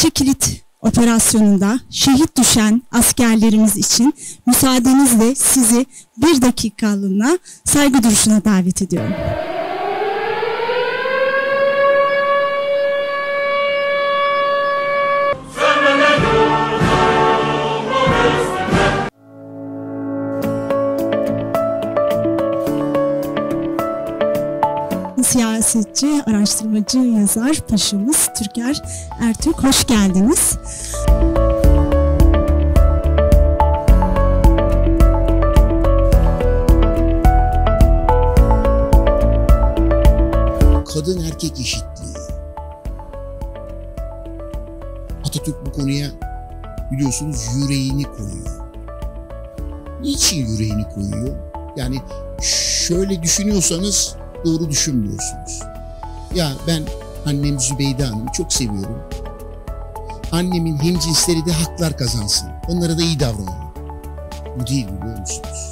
Pençe Kilit operasyonunda şehit düşen askerlerimiz için müsaadenizle sizi bir dakikalığına saygı duruşuna davet ediyorum. Siyasetçi, araştırmacı, yazar paşamız Türker Ertürk. Hoş geldiniz. Kadın erkek eşitliği. Atatürk bu konuya biliyorsunuz yüreğini koyuyor. Niçin yüreğini koyuyor? Yani şöyle düşünüyorsanız doğru düşünmüyorsunuz. Ya ben annem Zübeyde Hanım'ı çok seviyorum. Annemin hemcinsleri de haklar kazansın. Onlara da iyi davranalım. Bu değil biliyor musunuz?